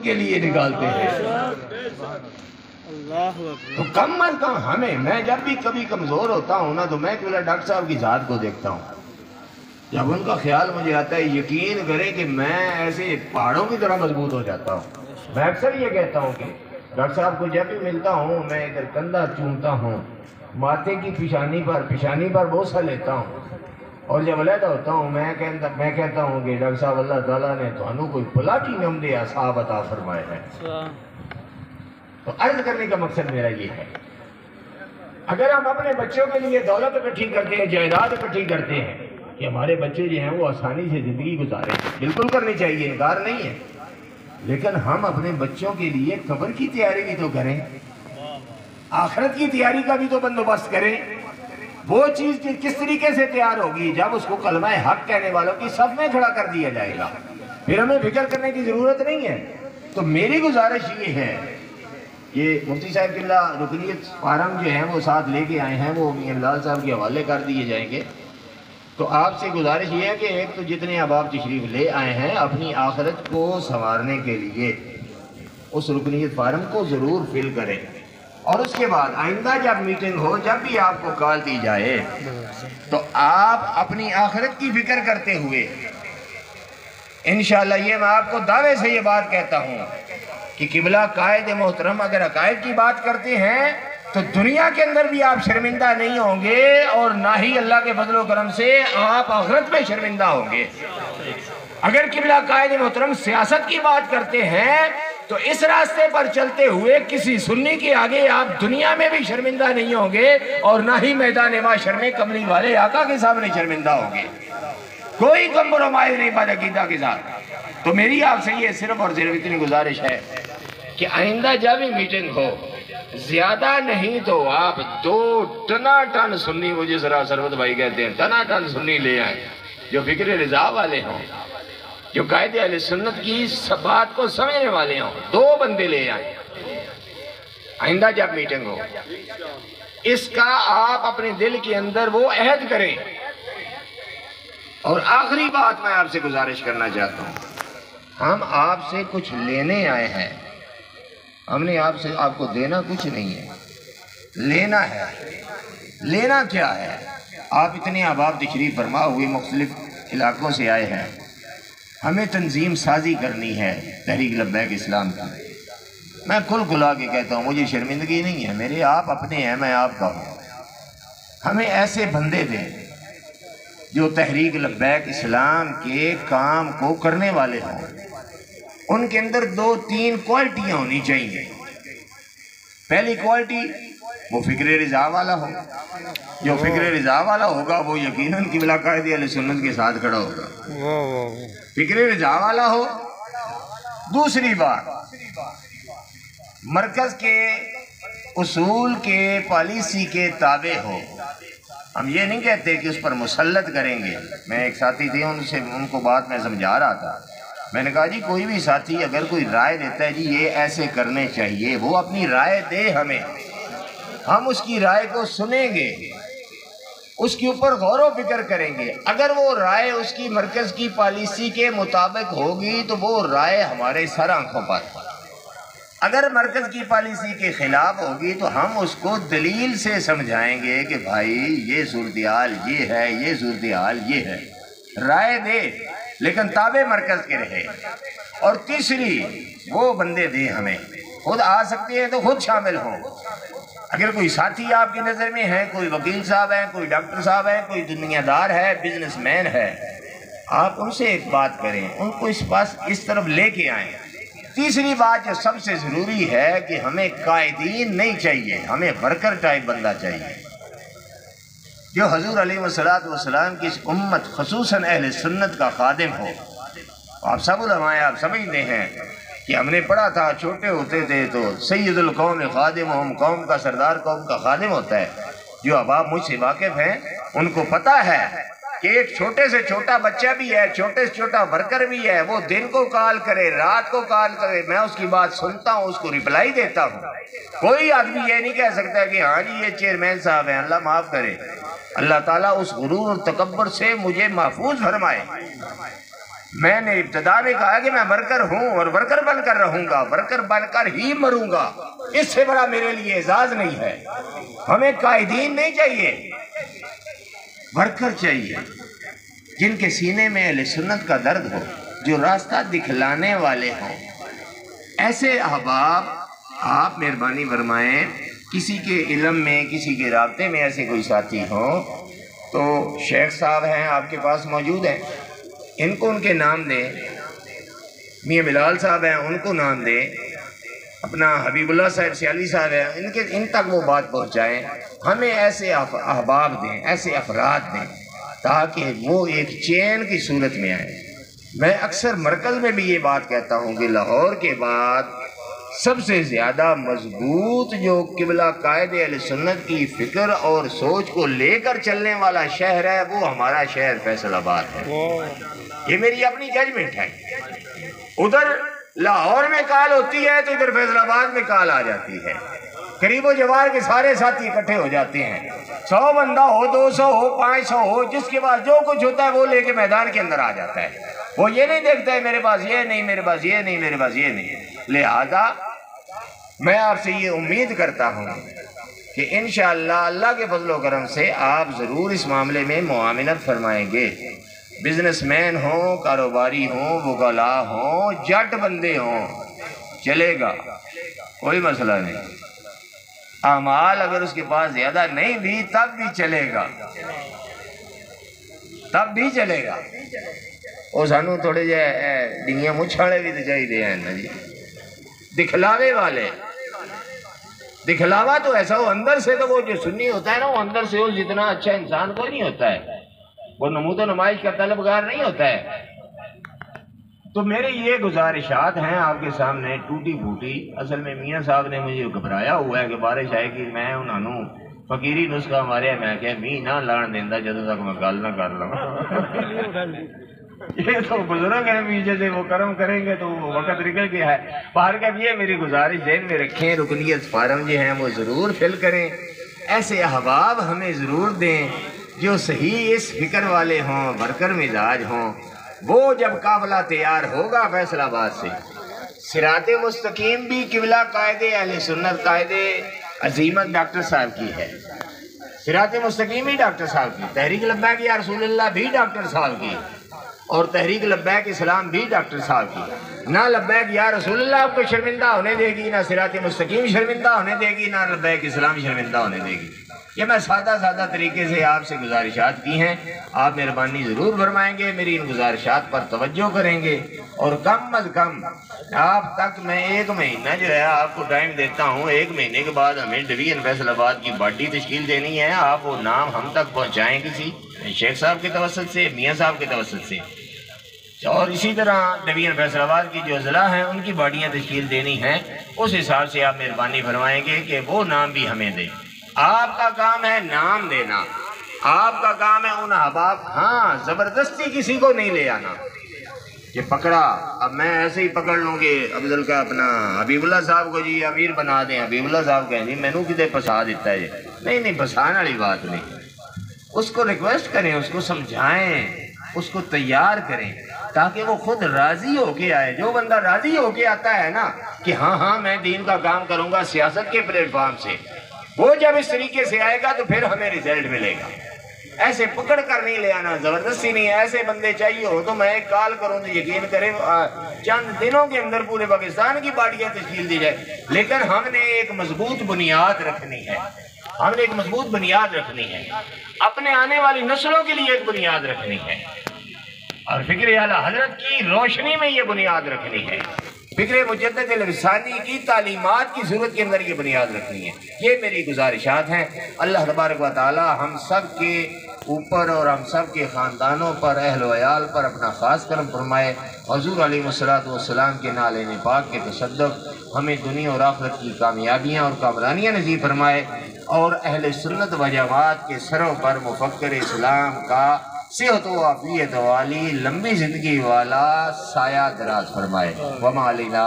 के लिए निकालते हैं। तो कम अज कम हमें मैं जब भी कभी कमज़ोर होता हूँ ना तो मैं केवल डॉक्टर साहब की जात को देखता हूँ। जब उनका ख्याल मुझे आता है यकीन करें कि मैं ऐसे पहाड़ों की तरह मज़बूत हो जाता हूँ। मैं अक्सर ये कहता हूँ कि डॉक्टर साहब को जब भी मिलता हूँ मैं इधर कंधा चूमता हूँ माथे की पिशानी पर पिशानी पर बोसा लेता हूँ। और जब अलहदा होता हूँ मैं कहता मैं कहता हूँ कि डॉक्टर साहब अल्लाह ताला ने थानू कोई प्लाटीनम दे साहब अता फरमाए हैं। तो अर्ज़ करने का मकसद मेरा ये है अगर हम अपने बच्चों के लिए दौलत इकट्ठी करते हैं जायदाद इकट्ठी करते हैं कि हमारे बच्चे जो हैं वो आसानी से ज़िंदगी गुजारें बिल्कुल करनी चाहिए इनकार नहीं है। लेकिन हम अपने बच्चों के लिए कब्र की तैयारी भी तो करें आखिरत की तैयारी का भी तो बंदोबस्त करें वो चीज़ किस तरीके से तैयार होगी, जब उसको कलमा हक कहने वालों की सब में खड़ा कर दिया जाएगा। फिर हमें फ़िक्र करने की ज़रूरत नहीं है। तो मेरी गुजारिश ये है ये मुफ्ती साहब किला रुकनीत फारम जो है, वो साथ लेके आए हैं, वो मियाँ लाल साहब के हवाले कर दिए जाएँगे। तो आपसे गुजारिश ये है कि एक तो जितने आप तशरीफ़ ले आए हैं, अपनी आखरत को संवारने के लिए उस रुकनीत फार्म को ज़रूर फिल करें। और उसके बाद आइंदा जब मीटिंग हो, जब भी आपको कॉल दी जाए तो आप अपनी आखरत की फ़िक्र करते हुए इन ये मैं आपको दावे से ये बात कहता हूँ कि किबला कायद मोहतरम अगर अकायद की बात करते हैं तो दुनिया के अंदर भी आप शर्मिंदा नहीं होंगे और ना ही अल्लाह के बदलो करम से आप आखरत में शर्मिंदा होंगे। अगर किबला कायद मोहतरम सियासत की बात करते हैं तो इस रास्ते पर चलते हुए किसी सुन्नी के आगे आप दुनिया में भी शर्मिंदा नहीं होंगे और ना ही मैदान माशर में कमली वाले आका के सामने शर्मिंदा होंगे। कोई कम्प्रोमाइज नहीं बदकीदा के साथ। तो मेरी आपसे ये सिर्फ़ और सिर्फ़ इतनी गुजारिश है कि आइंदा जब भी मीटिंग हो, ज़्यादा नहीं तो आप दो टना टन सुन्नी मुझे जरा सरवत भाई कहते हैं, टना टन सुन्नी ले आए, जो फ़िक्र रिजा वाले हों। जो कायदे अल सुन्नत की बात को समझने वाले हों, दो बंदे ले आए। आइंदा जब मीटिंग हो, इसका आप अपने दिल के अंदर वो अहद करें। और आखिरी बात मैं आपसे गुजारिश करना चाहता हूँ। हम आपसे कुछ लेने आए हैं। हमने आपसे, आपको देना कुछ नहीं है। लेना है। लेना क्या है? आप इतने आबाब तशरीफ़ फरमा हुए मुख्तलिफ़ इलाकों से आए हैं। हमें तंजीम साजी करनी है, तहरीक लब्बैक इस्लाम की। मैं खुल खुला के कहता हूँ, मुझे शर्मिंदगी नहीं है, मेरे आप अपने हैं, मैं आपका हूँ। हमें ऐसे बंदे दें जो तहरीक लब्बैक इस्लाम के काम को करने वाले हों। उनके अंदर दो तीन क्वालिटियाँ होनी चाहिए। पहली क्वालिटी वो फ़िक्र रिजा वाला हो। जो फ़िक्र रिजा वाला होगा वो यकीनन की बिलाकायद सुन्नत के साथ खड़ा होगा। फ़िक्र रिजा वाला हो। दूसरी बात मरकज के उसूल के पॉलिसी के ताबे हो। हम ये नहीं कहते कि उस पर मुसलत करेंगे। मैं एक साथी थे उनसे उनको बात में समझा रहा था। मैंने कहा जी कोई भी साथी अगर कोई राय देता है जी ये ऐसे करने चाहिए। वो अपनी राय दे हमें। हम उसकी राय को सुनेंगे, उसके ऊपर गौर व फ़िक्र करेंगे। अगर वो राय उसकी मरकज की पॉलिसी के मुताबिक होगी तो वो राय हमारे सर आँखों पर। अगर मरकज की पॉलिसी के खिलाफ होगी तो हम उसको दलील से समझाएँगे कि भाई, ये सूरत ये है, ये सूरत ये है। राय दे, लेकिन ताबे मरकज के रहे। और तीसरी, वो बंदे दे हमें। खुद आ सकते हैं तो खुद शामिल हो। अगर कोई साथी आपकी नज़र में है, कोई वकील साहब है, कोई डॉक्टर साहब है, कोई दुनियादार है, बिजनेसमैन है, आप उनसे एक बात करें, उनको इस पास, इस तरफ़ लेके आए। तीसरी बात जो सबसे ज़रूरी है कि हमें कायदीन नहीं चाहिए, हमें वर्कर टाइप बंदा चाहिए। जो हजूर अली वसलाम की इस उम्मत खसूस अहल सुन्नत का खादिम हो। आप सब आप समझते हैं कि हमने पढ़ा था, छोटे होते थे तो सैदुल कौम खादिम हम, कौम का सरदार, कौम का खादिम होता है। जो आप मुझसे वाकिफ हैं, उनको पता है कि एक छोटे से छोटा बच्चा भी है, छोटे से छोटा वर्कर भी है, वो दिन को कॉल करे, रात को कॉल करे, मैं उसकी बात सुनता हूँ, उसको रिप्लाई देता हूँ। कोई आदमी ये नहीं कह सकता कि हाँ जी, ये चेयरमैन साहब हैं, अल्लाह माफ़ करे। अल्लाह ताला उस गुरूर और तकबर से मुझे महफूज फरमाए। मैंने इब्तदा में कहा कि मैं वर्कर हूँ और वर्कर बनकर रहूँगा, वर्कर बनकर ही मरूँगा। इससे बड़ा मेरे लिए एजाज नहीं है। हमें कायदीन नहीं चाहिए, वर्कर चाहिए, जिनके सीने में सुन्नत का दर्द हो, जो रास्ता दिखलाने वाले हों। ऐसे अहबाब आप मेहरबानी फरमाएँ, किसी के इलम में, किसी के रबते में ऐसे कोई साथी हो तो शेख साहब हैं, आपके पास मौजूद हैं। इनको उनके नाम दें। मियाँ बिलाल साहब हैं, उनको नाम दें। अपना हबीबुल्ला साहब, सियाली साहब हैं, इनके, इन तक वो बात पहुँचाएँ। हमें ऐसे अहबाब दें, ऐसे अफराद दें, ताकि वो एक चैन की सूरत में आए। मैं अक्सर मरकज़ में भी ये बात कहता हूँ कि लाहौर के बाद सबसे ज़्यादा मज़बूत जो किबला कायद सुन्नत की फ़िक्र और सोच को लेकर चलने वाला शहर है, वो हमारा शहर फैसलाबाद है। ये मेरी अपनी जजमेंट है। उधर लाहौर में काल होती है तो इधर फैसलाबाद में काल आ जाती है। करीबो जवार के सारे साथी इकट्ठे हो जाते हैं। सौ बंदा हो, दो सौ हो, पाँच सौ हो, जिसके पास जो कुछ होता है, वो लेके मैदान के अंदर आ जाता है। वो ये नहीं देखता है, मेरे पास ये नहीं, मेरे पास ये नहीं, मेरे पास ये नहीं। लिहाजा, मैं आपसे ये उम्मीद करता हूँ कि इन अल्लाह के फजलो करम से आप ज़रूर इस मामले में मुआमिनत फरमाएँगे। बिजनेसमैन हो, कारोबारी हो, वकला हो, जट बंदे हों, चलेगा, कोई मसला नहीं। अमाल अगर उसके पास ज़्यादा नहीं भी, तब भी चलेगा। तब भी चलेगा। और सानू थोड़े जे डिंगिया मुछाले भी तो चाहिए हैं, ना जी। दिखलावे वाले। दिखलावा तो ऐसा हो, अंदर से तो वो जो सुन्नी होता है ना, वो अंदर से वो जितना अच्छा इंसान को नहीं होता है। वो नमूद नुमाइश का तलबगार नहीं होता है। तो मेरे ये गुजारिशात हैं आपके सामने टूटी फूटी असल में मियाँ साहब ने मुझे घबराया हुआ है कि बारिश आएगी मैं उन्होंने फकीरी नुस्खा मारे, मैं क्या मी ना लाण देंदा जो तक मैं गल ना कर लवा। ये तो बुज़ुर्ग है पीछे से वो कर्म करेंगे तो वक्त निकल गया है। बाहर का ये मेरी गुजारिश जेन में रखें रुकनीत फार्म जो हैं वो ज़रूर फिल करें। ऐसे अहबाब हमें ज़रूर दें। जो सही इस फ़िक्र वाले हों बरकर मिजाज हों, वो जब काफला तैयार होगा फैसलाबाद से। सिरात मुस्तकीम भी किबला कायदे, अहल सुन्नत कायदे, अजीमत डॉक्टर साहब की है। सिरात मुस्तकीम ही डॉक्टर साहब की, तहरीक लब्बैक या रसूलुल्लाह भी डॉक्टर साहब की, और तहरीक लब्बैक इस्लाम भी डॉक्टर साहब की। ना लब्बैक या रसूलुल्लाह आपको शर्मिंदा होने देगी, ना सिरात मुस्तकीम शर्मिंदा होने देगी, ना लब्बैक इस्लाम शर्मिंदा होने देगी। ये मैं सादा सादा तरीके से आपसे गुजारिशात की हैं। आप मेहरबानी ज़रूर फरमाएँगे, मेरी इन गुजारिशात पर तवज्जो करेंगे। और कम अज़ कम, आप तक मैं एक महीना जो है आपको टाइम देता हूँ, एक महीने के बाद हमें डिवीज़न फैसलाबाद की बॉडी तश्कील देनी है। आप वो नाम हम तक पहुँचाएँ किसी शेख साहब के तवसत से, मियाँ साहब के तवसत से। और इसी तरह डिवीज़न फैसलाबाद की जो ज़िला हैं, उनकी बॉडियाँ तश्कील देनी हैं। उस हिसाब से आप मेहरबानी फरमाएँगे कि वो नाम भी हमें दें। आपका काम है नाम देना। आपका काम है उन अहबाब हाँ ज़बरदस्ती किसी को नहीं ले आना। ये पकड़ा, अब मैं ऐसे ही पकड़ लूँगे अब्दुल का अपना हबीबुल्ला साहब को जी अमीर बना दें। हबीबुल्ला साहब कहें, जी, मैनू कितने फसा देता है? नहीं नहीं, फसाने वाली बात नहीं। उसको रिक्वेस्ट करें, उसको समझाएँ, उसको तैयार करें, ताकि वो खुद राज़ी होके आए। जो बंदा राज़ी होके आता है ना, कि हाँ हाँ मैं दीन का काम करूँगा सियासत के प्लेटफॉर्म से वो जब इस तरीके से आएगा तो फिर हमें रिज़ल्ट मिलेगा। ऐसे पकड़ कर नहीं ले आना, ज़बरदस्ती नहीं ऐसे बंदे चाहिए हो तो मैं कॉल करूँ तो यकीन करें चंद दिनों के अंदर पूरे पाकिस्तान की पार्टियाँ तश्कील दी जाए। लेकिन हमने एक मज़बूत बुनियाद रखनी है। हमने एक मज़बूत बुनियाद रखनी है। अपने आने वाली नस्लों के लिए एक बुनियाद रखनी है। और फ़िक्र आला हज़रत की रोशनी में ये बुनियाद रखनी है। फ़िक्र मुजदानी की तालीमत की सूरत के अंदर ये बुनियाद रखनी है। ये मेरी गुजारिशात हैं। अल्लाह तबारक व ताली हम सब के ऊपर और हम सब के ख़ानदानों पर, अहल वयाल पर अपना ख़ास करम फरमाए। हजूर सलाम के नाले पाक के तशद हमें दुनिया और आखरत की कामयाबियाँ और कामरानियाँ नजीब फरमाए और अहल सुन्नत वजवात के सरों पर मुफक्र इस्लाम का सेहत वाफियत वाली लंबी ज़िंदगी वाला साया दराज फरमाए वमालिना